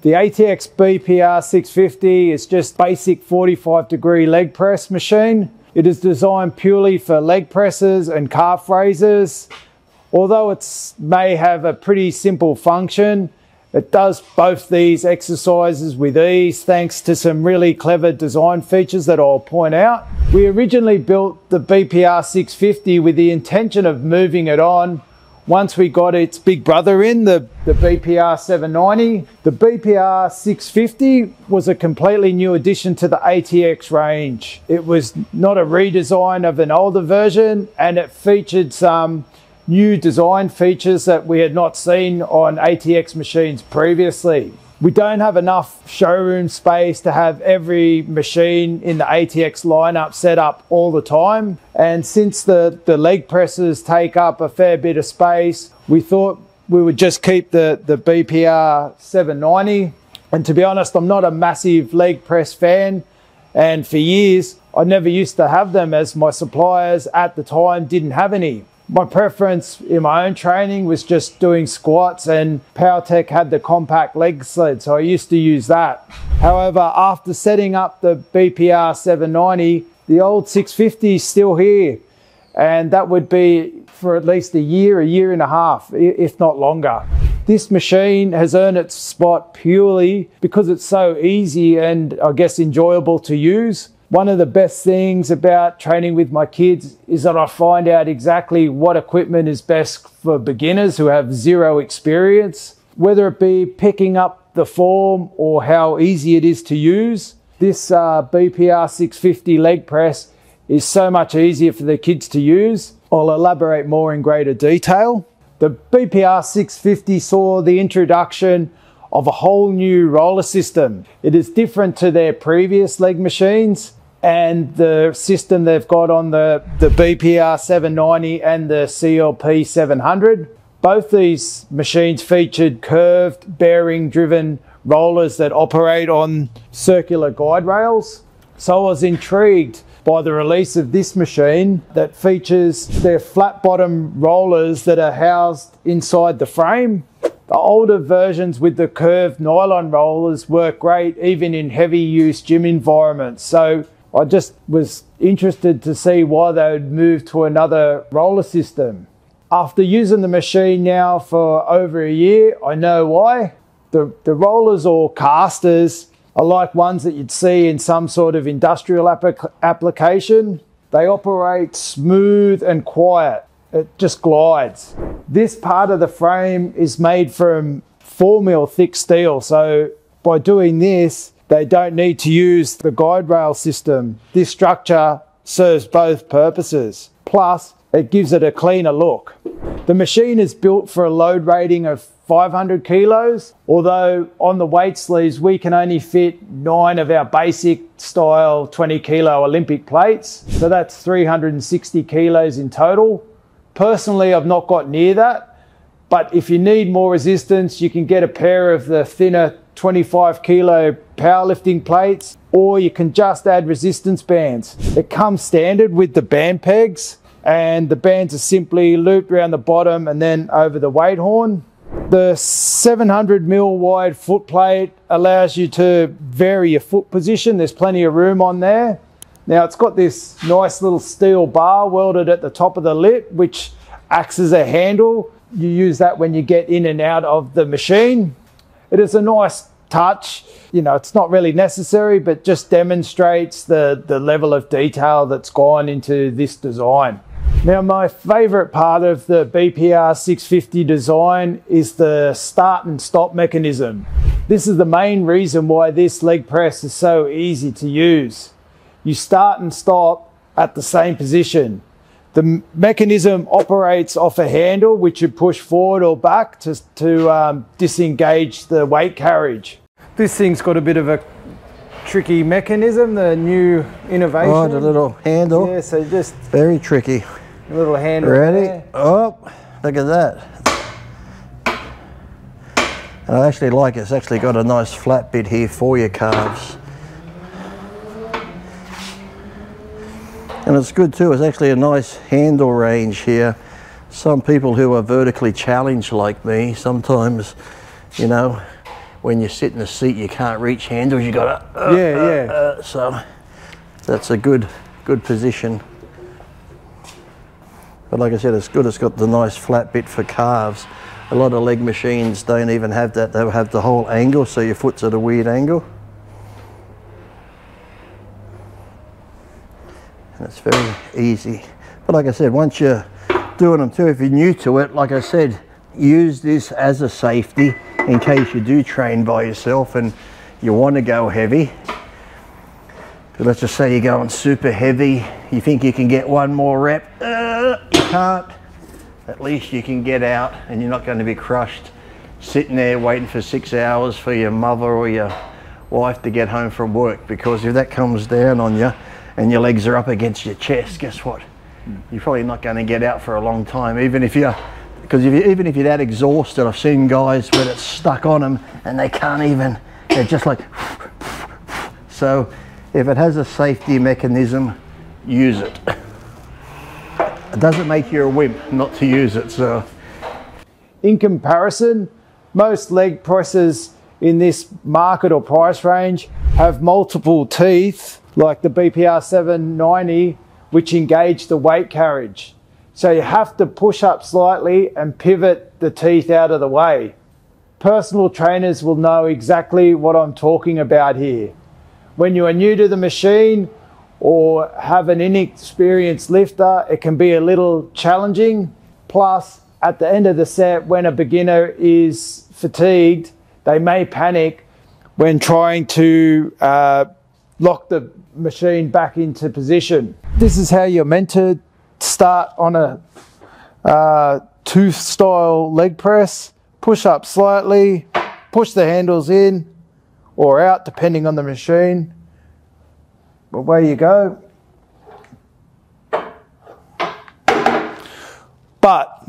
The ATX BPR 650 is just basic 45 degree leg press machine. It is designed purely for leg presses and calf raises. Although it may have a pretty simple function, it does both these exercises with ease thanks to some really clever design features that I'll point out. We originally built the BPR 650 with the intention of moving it on once we got its big brother in, the, the BPR 790. The BPR 650 was a completely new addition to the ATX range. It was not a redesign of an older version and it featured some new design features that we had not seen on ATX machines previously. We don't have enough showroom space to have every machine in the ATX lineup set up all the time. And since the, the leg presses take up a fair bit of space, we thought we would just keep the, the BPR 790. And to be honest, I'm not a massive leg press fan. And for years, I never used to have them as my suppliers at the time didn't have any my preference in my own training was just doing squats and Powertec had the compact leg sled, so I used to use that. However, after setting up the BPR 790, the old 650 is still here. And that would be for at least a year, a year and a half, if not longer. This machine has earned its spot purely because it's so easy and I guess enjoyable to use. One of the best things about training with my kids is that I find out exactly what equipment is best for beginners who have zero experience, whether it be picking up the form or how easy it is to use. This uh, BPR 650 leg press is so much easier for the kids to use. I'll elaborate more in greater detail. The BPR 650 saw the introduction of a whole new roller system. It is different to their previous leg machines and the system they've got on the, the BPR 790 and the CLP 700. Both these machines featured curved bearing driven rollers that operate on circular guide rails. So I was intrigued by the release of this machine that features their flat bottom rollers that are housed inside the frame. The older versions with the curved nylon rollers work great even in heavy use gym environments. So I just was interested to see why they would move to another roller system. After using the machine now for over a year, I know why. The, the rollers or casters are like ones that you'd see in some sort of industrial application. They operate smooth and quiet. It just glides. This part of the frame is made from 4 mil thick steel. So by doing this, they don't need to use the guide rail system. This structure serves both purposes. Plus, it gives it a cleaner look. The machine is built for a load rating of 500 kilos, although on the weight sleeves we can only fit nine of our basic style 20 kilo Olympic plates. So that's 360 kilos in total. Personally, I've not got near that, but if you need more resistance, you can get a pair of the thinner 25 kilo powerlifting plates, or you can just add resistance bands. It comes standard with the band pegs, and the bands are simply looped around the bottom and then over the weight horn. The 700 mil wide foot plate allows you to vary your foot position. There's plenty of room on there. Now it's got this nice little steel bar welded at the top of the lip, which acts as a handle. You use that when you get in and out of the machine. It is a nice touch. You know, it's not really necessary, but just demonstrates the, the level of detail that's gone into this design. Now, my favorite part of the BPR 650 design is the start and stop mechanism. This is the main reason why this leg press is so easy to use. You start and stop at the same position. The mechanism operates off a handle which you push forward or back to, to um, disengage the weight carriage. This thing's got a bit of a tricky mechanism, the new innovation. Oh, the little handle. Yeah, so just... Very tricky. A little handle Ready? There. Oh, look at that. And I actually like it. It's actually got a nice flat bit here for your calves. And it's good too, it's actually a nice handle range here. Some people who are vertically challenged like me, sometimes, you know, when you sit in the seat, you can't reach handles. You got to, uh, Yeah, uh, yeah. uh, so that's a good, good position. But like I said, it's good. It's got the nice flat bit for calves. A lot of leg machines don't even have that. they'll have the whole angle, so your foot's at a weird angle. And it's very easy. But like I said, once you're doing them too, if you're new to it, like I said, use this as a safety in case you do train by yourself and you want to go heavy. But let's just say you're going super heavy, you think you can get one more rep, uh, you can't. At least you can get out and you're not going to be crushed sitting there waiting for six hours for your mother or your wife to get home from work because if that comes down on you and your legs are up against your chest, guess what? You're probably not going to get out for a long time, even if you're because you, even if you're that exhausted, I've seen guys where it's stuck on them and they can't even, they're just like, so if it has a safety mechanism, use it. It doesn't make you a wimp not to use it, so. In comparison, most leg presses in this market or price range have multiple teeth, like the BPR 790, which engage the weight carriage. So you have to push up slightly and pivot the teeth out of the way. Personal trainers will know exactly what I'm talking about here. When you are new to the machine or have an inexperienced lifter, it can be a little challenging. Plus, at the end of the set, when a beginner is fatigued, they may panic when trying to uh, lock the machine back into position. This is how you're meant to start on a uh, tooth style leg press. Push up slightly, push the handles in or out depending on the machine. Away you go. But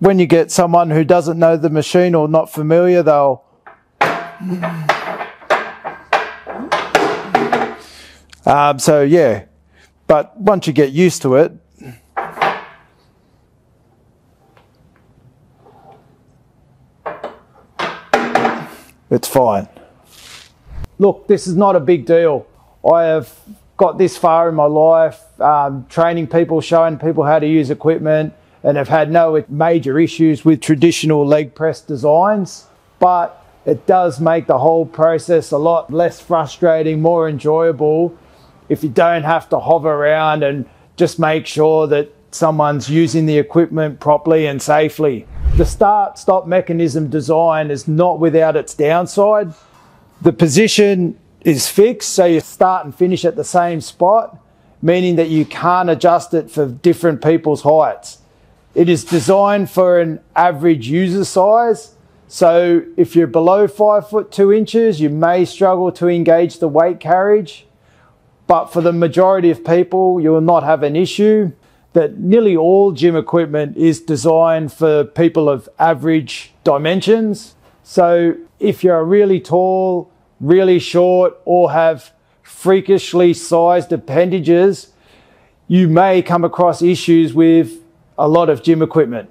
when you get someone who doesn't know the machine or not familiar, they'll um, so yeah, but once you get used to it, it's fine. Look, this is not a big deal. I have got this far in my life, um, training people, showing people how to use equipment, and have had no major issues with traditional leg press designs. But it does make the whole process a lot less frustrating, more enjoyable if you don't have to hover around and just make sure that someone's using the equipment properly and safely. The start stop mechanism design is not without its downside. The position is fixed, so you start and finish at the same spot, meaning that you can't adjust it for different people's heights. It is designed for an average user size. So if you're below five foot two inches, you may struggle to engage the weight carriage. But for the majority of people, you will not have an issue. That nearly all gym equipment is designed for people of average dimensions. So if you're really tall, really short, or have freakishly sized appendages, you may come across issues with a lot of gym equipment.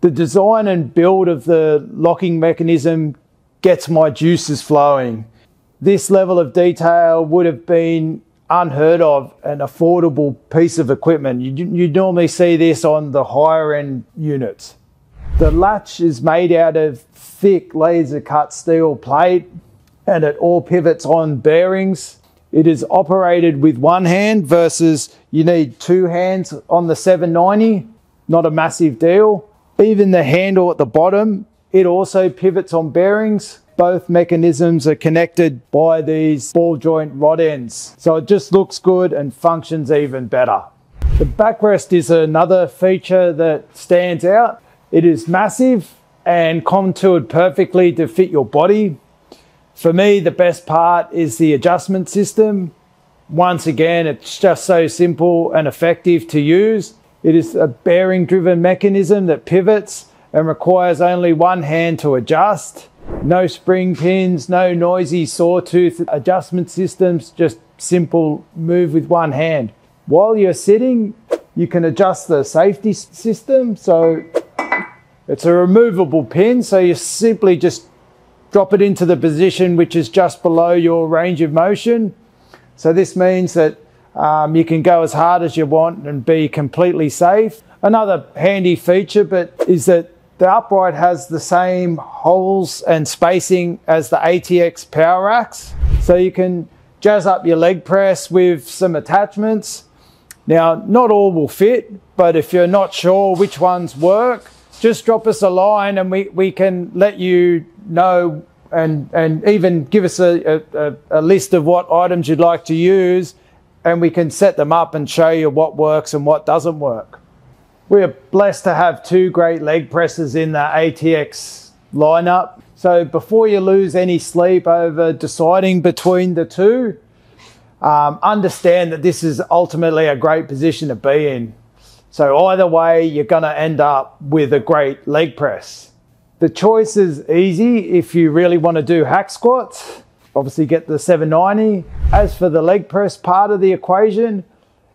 The design and build of the locking mechanism gets my juices flowing. This level of detail would have been unheard of an affordable piece of equipment. You, you normally see this on the higher end units. The latch is made out of thick laser cut steel plate and it all pivots on bearings. It is operated with one hand versus you need two hands on the 790. Not a massive deal. Even the handle at the bottom, it also pivots on bearings. Both mechanisms are connected by these ball joint rod ends. So it just looks good and functions even better. The backrest is another feature that stands out. It is massive and contoured perfectly to fit your body. For me, the best part is the adjustment system. Once again, it's just so simple and effective to use. It is a bearing driven mechanism that pivots and requires only one hand to adjust. No spring pins, no noisy sawtooth adjustment systems, just simple move with one hand. While you're sitting, you can adjust the safety system. So it's a removable pin. So you simply just drop it into the position which is just below your range of motion. So this means that um, you can go as hard as you want and be completely safe. Another handy feature but is that the upright has the same holes and spacing as the ATX power racks. So you can jazz up your leg press with some attachments. Now, not all will fit, but if you're not sure which ones work, just drop us a line and we, we can let you know and, and even give us a, a, a list of what items you'd like to use and we can set them up and show you what works and what doesn't work. We are blessed to have two great leg presses in the ATX lineup. So before you lose any sleep over deciding between the two, um, understand that this is ultimately a great position to be in. So either way, you're going to end up with a great leg press. The choice is easy if you really want to do hack squats. Obviously get the 790. As for the leg press part of the equation,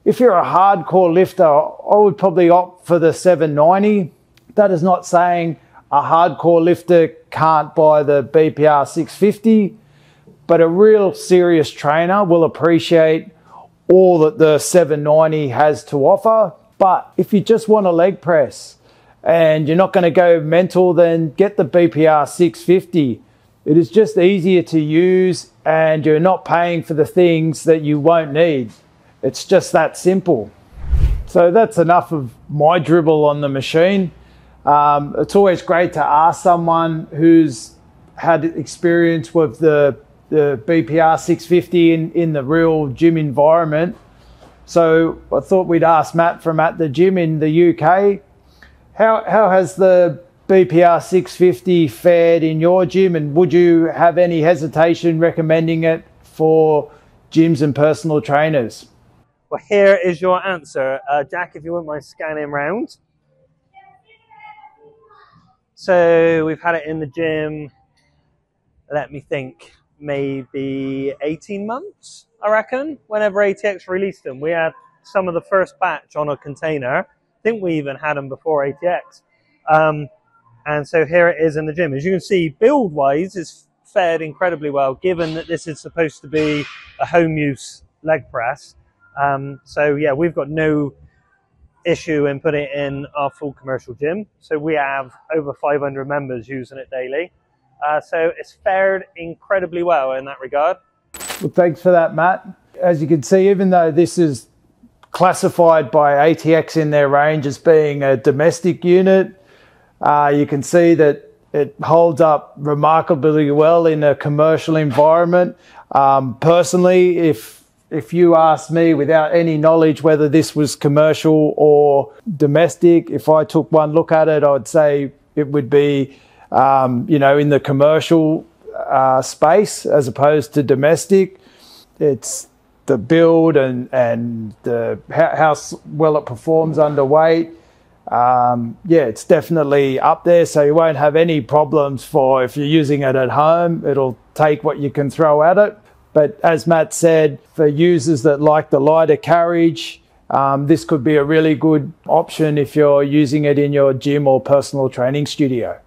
if you're a hardcore lifter, I would probably opt for the 790. That is not saying a hardcore lifter can't buy the BPR 650, but a real serious trainer will appreciate all that the 790 has to offer. But if you just want a leg press and you're not going to go mental, then get the BPR 650. It is just easier to use and you're not paying for the things that you won't need. It's just that simple. So that's enough of my dribble on the machine. Um, it's always great to ask someone who's had experience with the, the BPR 650 in, in the real gym environment. So I thought we'd ask Matt from at the gym in the UK. How, how has the BPR 650 fared in your gym and would you have any hesitation recommending it for gyms and personal trainers? Well, here is your answer. Uh, Jack, if you wouldn't mind scanning round. So we've had it in the gym, let me think, maybe 18 months, I reckon, whenever ATX released them. We had some of the first batch on a container. I think we even had them before ATX. Um, and so here it is in the gym. As you can see, build-wise, it's fared incredibly well, given that this is supposed to be a home use leg press. Um, so yeah, we've got no issue in putting it in our full commercial gym. So we have over 500 members using it daily. Uh, so it's fared incredibly well in that regard. Well, thanks for that, Matt. As you can see, even though this is classified by ATX in their range as being a domestic unit, uh, you can see that it holds up remarkably well in a commercial environment. Um, personally, if if you asked me without any knowledge whether this was commercial or domestic, if I took one look at it, I'd say it would be, um, you know, in the commercial uh, space as opposed to domestic. It's the build and and the how, how well it performs under weight. Um, yeah, it's definitely up there, so you won't have any problems for if you're using it at home. It'll take what you can throw at it. But as Matt said, for users that like the lighter carriage, um, this could be a really good option if you're using it in your gym or personal training studio.